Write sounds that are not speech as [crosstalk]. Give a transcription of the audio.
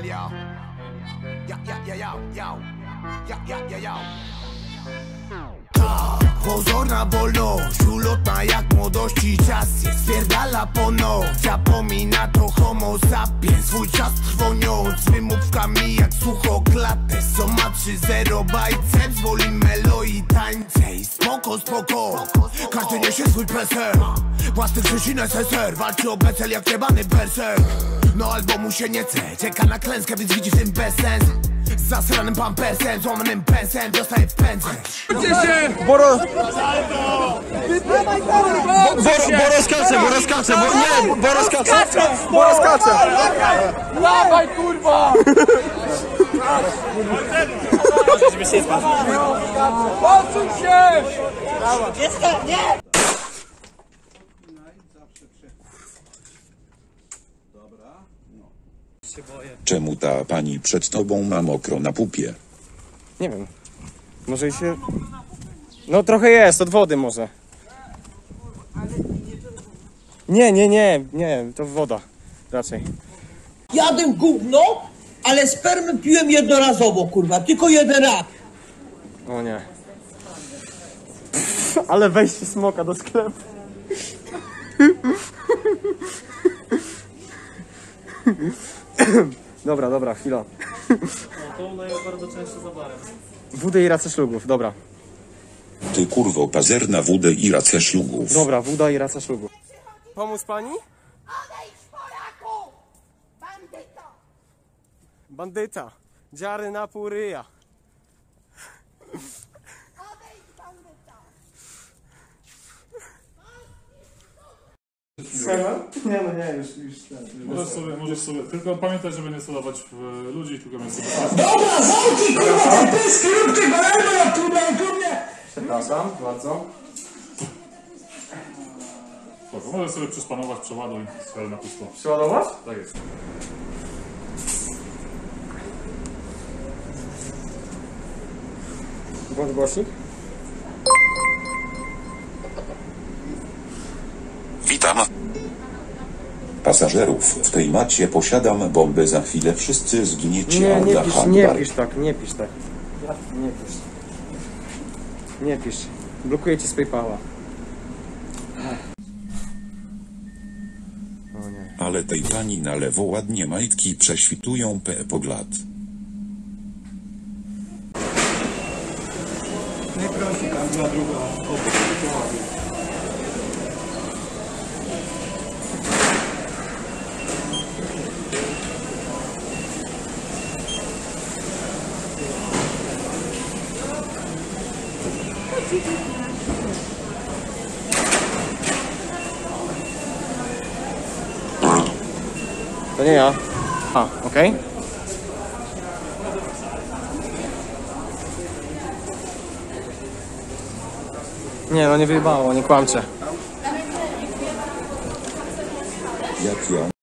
Hotnell, yo. Yo, yo, yo, yo, yo. Yo, yo, yo, yo. Ta pozorna wolność, ulotna jak młodości czas. Jest Pierdala ponoć, zapomina to homo sapiens. Swój czas trwoniąc, wymówkami jak suchoklatę Co ma 3-0 biceps, woli melo i tańce. I spoko, spoko, każdy niesie swój PESEL Własny Krzysin SSR, walczy o becel jak jebany berser No albo mu się nie chce, czeka na klęskę, więc widzi w tym bezsens z zasranym pampersem, złamanym pensem, dostaje w pędzę Boro... Boro, Boro skacze, Boro skacze, bo nie, Boro skacze. Boro skacze. Dawaj kurwa! Odsuń się! Czemu ta pani przed tobą ma mokro na pupie? Nie wiem. Może i się... No trochę jest, od wody może. Nie, nie, nie, nie, to woda. Raczej. Jadę gówno, ale spermę piłem jednorazowo, kurwa, tylko jeden raz. O nie. Pff, ale wejście smoka do sklepu. [laughs] Dobra, dobra, chwila. To udaje bardzo często za barem. Wódę i racę szlugów, dobra. Ty kurwo pazerna wódę i racę ślugów. Dobra, woda i raca szlugów. Pomóc pani? Odejdź, Polaku! Bandyto! Bandyta. Dziary na pół ryja. Odejdź, bandyto! Nie no nie, już, już Możesz sobie, możesz sobie, tylko pamiętaj, żeby nie celować w ludzi, tylko mieć sobie Dobra, zamknij kurwa te pyski, rób tego elmo, jak kurwa, kurwa. Przepraszam bardzo. spoko. Możesz sobie przyspanować, przeładuj, strzel na pusto. Przeładować? Tak jest. Włącz głośnik. Pasażerów, w tej macie posiadam bombę, za chwilę wszyscy zginiecie. Nie, nie pisz, nie pisz tak, nie pisz tak. Nie pisz. Nie pisz. Blokuję ci z Paypala. O nie. Ale tej pani na lewo ładnie majtki prześwitują p poglad. To nie ja. A, okej. Nie, no nie wyjebało, nie kłamcie. Jak ja